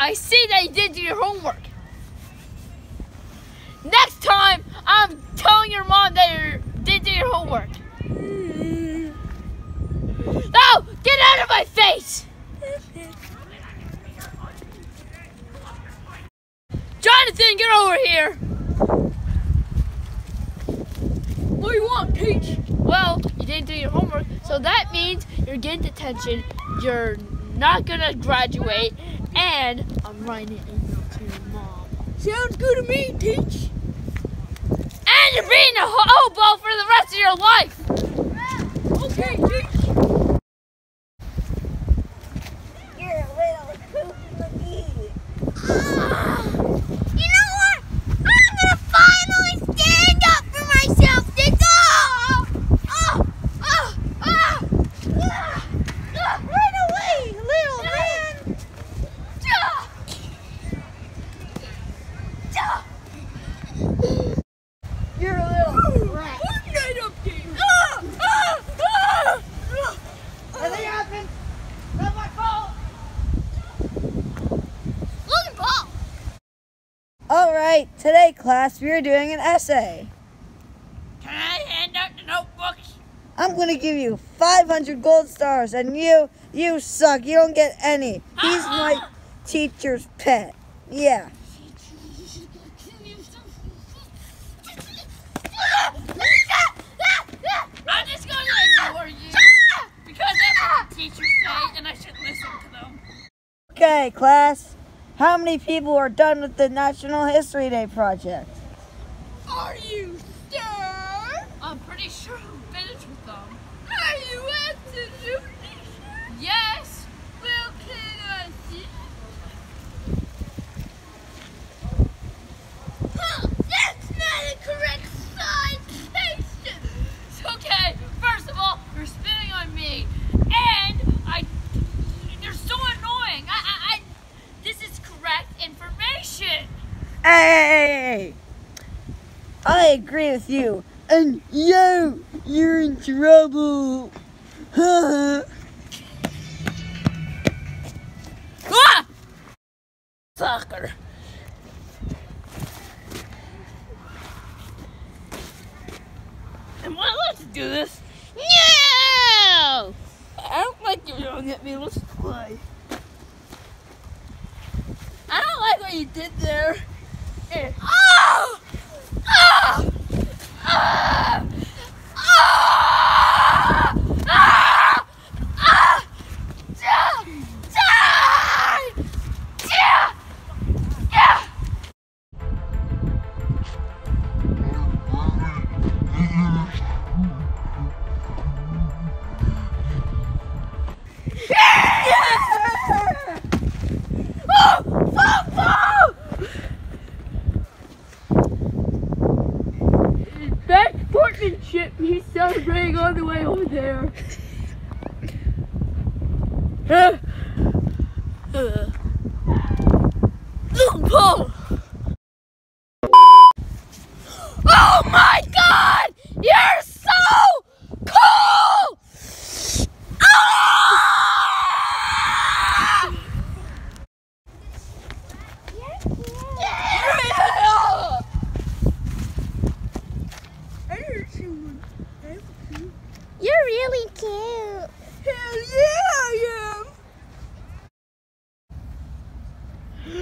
I see that you did your homework. Next time, I'm telling your mom that you did do your homework. No! Get out of my face! Jonathan, get over here! What do you want, Peach? Well, you didn't do your homework, so that means you're getting detention, you're not gonna graduate, and I'm writing email to your mom. Sounds good to me, Teach. And you're being a hobo oh, for the rest of your life! Okay, Teach. You're a little kooky You know what? I'm gonna finally stand up for myself. This oh, oh, oh, oh, ah, ah, run away, little man. Ah. Ah. You're a little rat. Ah, ah, ah, ah. Nothing happened. Not my fault. Logan Paul. All right, today, class, we are doing an essay. Can I hand out the notebooks? I'm going to give you 500 gold stars, and you, you suck. You don't get any. He's my teacher's pet. Yeah. I'm just gonna ignore you because that's what the teachers say and I should listen to them. Okay, class. How many people are done with the National History Day project? Are you sure? I'm pretty sure I'm finished with them. Are you absolutely Yes! Well, can I see? Huh, that's not a correct citation. It's okay. First of all, you're spitting on me, and I. You're so annoying. I. I, I this is correct information. Hey! I agree with you. And you, you're in trouble. Ah! Sucker. Am I allowed to do this? No! I don't like you yelling at me. Let's play. I don't like what you did there. Eh. Ah! Ah! Uh, uh. Look, Paul! Oh my god! You're so cool! Ah! Yeah! You're really cute. Hell yeah, I am.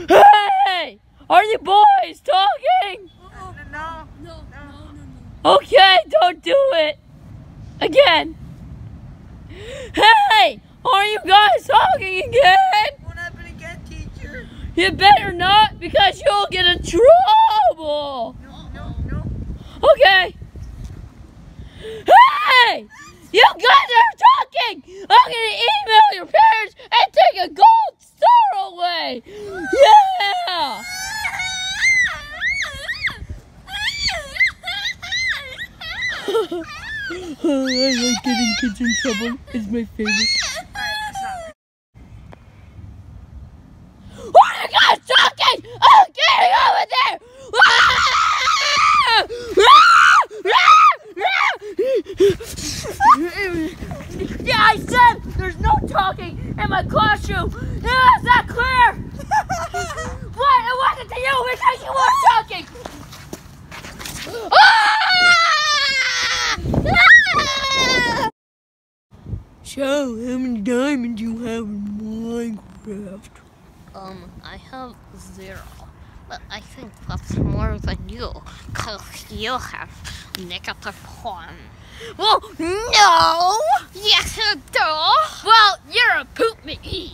Hey! Are you boys talking? No, no, no, no. Okay, don't do it. Again. Hey! Are you guys talking again? What happened again, teacher? You better not because you'll get in trouble. No, no, no. Okay. Hey! You guys are talking! I'm gonna email your parents and take a gold star away! Yeah! I like getting kids in trouble. It's my favorite. What are you talking? Oh, I'm getting over there! Yeah, I said there's no talking in my classroom. Is that clear? pass it to you because you were talking. Ah! So, how many diamonds you have in Minecraft? Um, I have zero. But I think that's more than you, because you have negative one. Well, no. Yes, I do. Well, you're a poop McGee.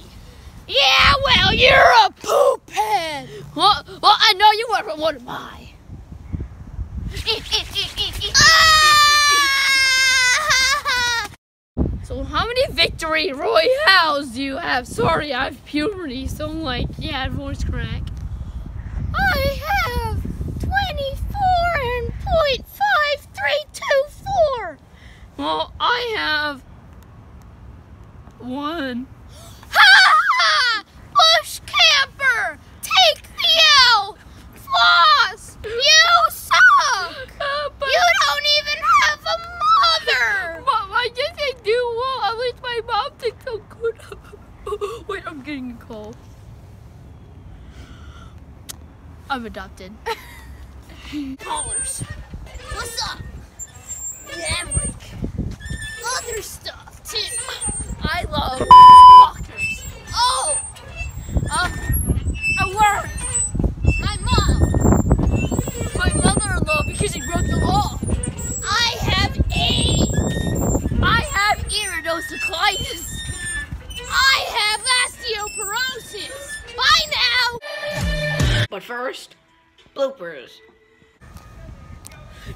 Yeah, well, you're a poop head. Well, well, I know you were, but what am I? Ah! So how many victory royales do you have? Sorry, I have puberty, so I'm like, yeah, voice crack. I have 24 and point five three two four. Well, I have one. Ha! Bush camper, take me out. Floss, you suck. Uh, but, You don't even have a mother. Mom, I guess I do well. At least my mom thinks I'm good. Wait, I'm getting a. I'm adopted. Callers. What's up? Like other stuff too. I love But first, bloopers.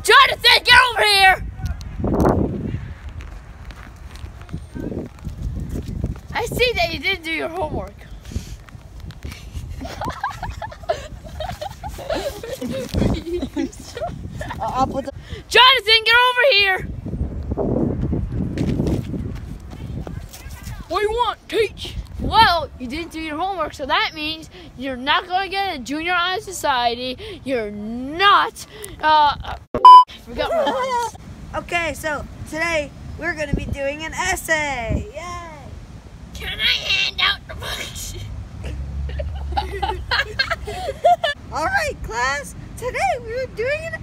Jonathan, get over here! I see that you didn't do your homework. I'll put the. Jonathan, get over here! What do you want? Teach. Well, you didn't do your homework, so that means you're not going to get a junior high society. You're not. Uh, uh, forgot my lines. Okay, so today we're going to be doing an essay. Yay! Can I hand out the books? All right, class. Today we're doing an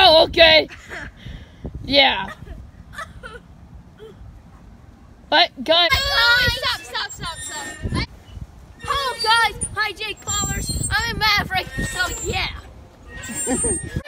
Oh, okay. Yeah. What? Guys. Stop, stop, stop, stop. Oh, guys. Hi, Jake Paulers. I'm a Maverick. So, yeah.